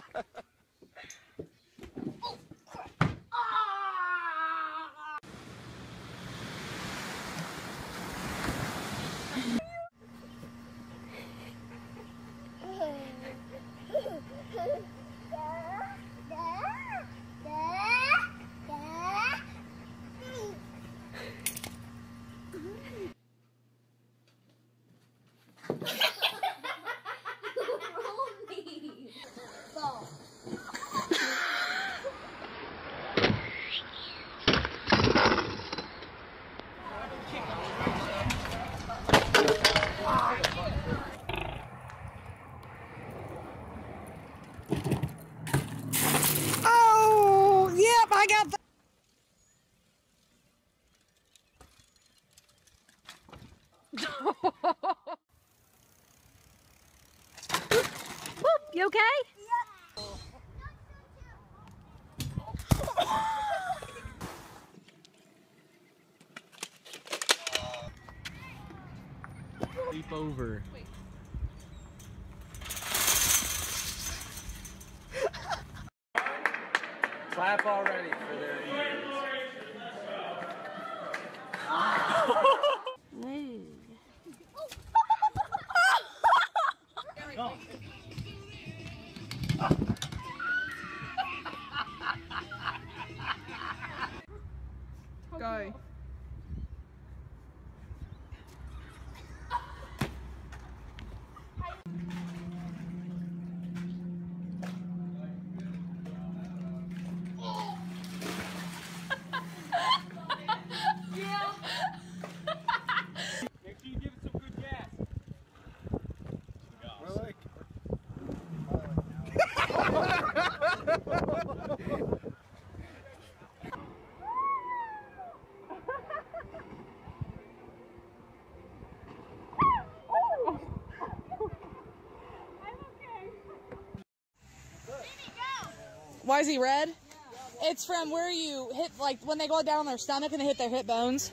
He's okay. Oh, yep, I got the. You okay? Leap over. Clap already for their Go. Make sure you give it some good gas. Why is he red? It's from where you hit, like when they go down their stomach and they hit their hip bones.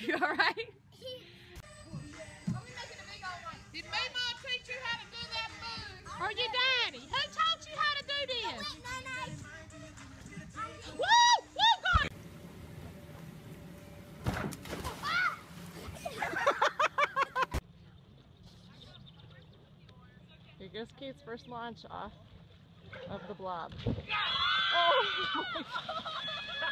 You alright? Did Mama teach you how to do that move? Or your daddy? Who taught you how to do this? Woo! Woo! God! Here goes Kate's first launch off of the blob. How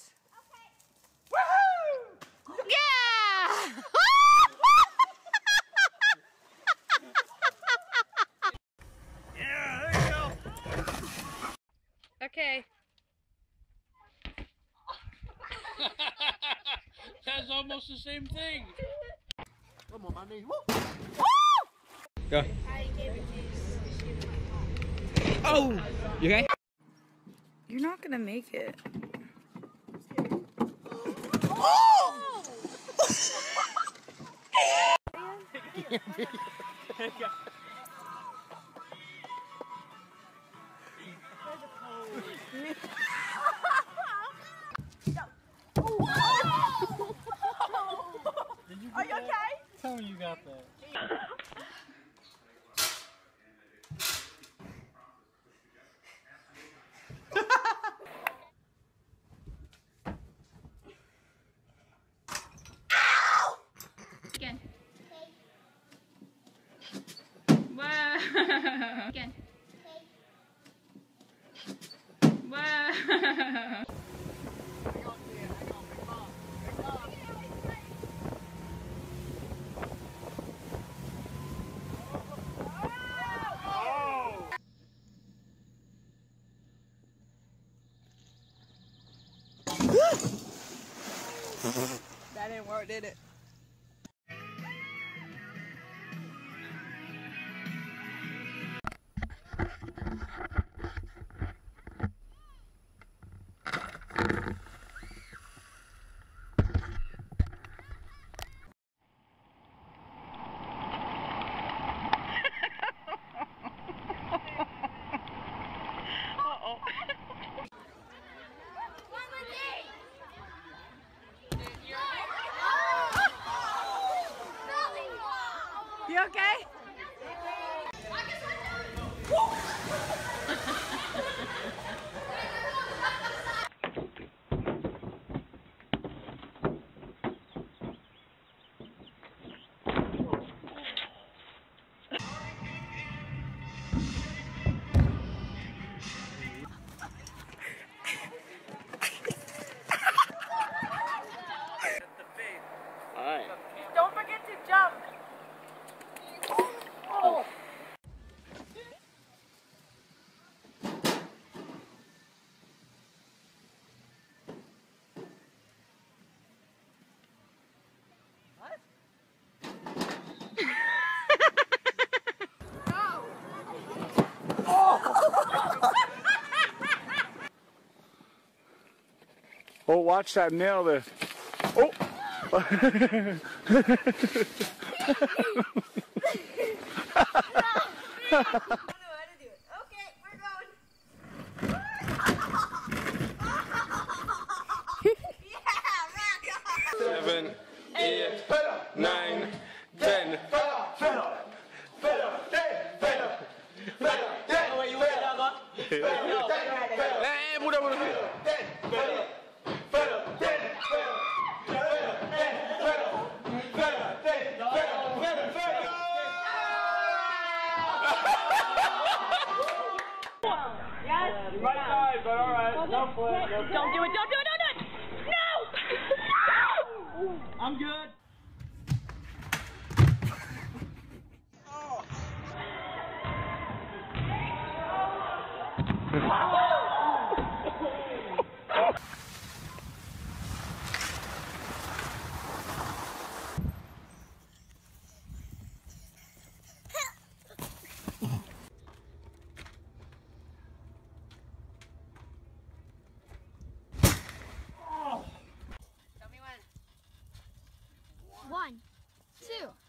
okay. That's almost the same thing. I'm on my knees. Woo! Go. Oh! You okay? You're not gonna make it. Are you okay? Tell me you got that. Again. Whoa. Again. Whoa. That didn't work, did it? You okay? Watch that nail there. Oh! I don't know how to do it. Okay, we're going. yeah, rock on. Seven, eight, nine, ten. Go for it. Go for don't do it. Don't do it. Don't do it. No! no! I'm good. two.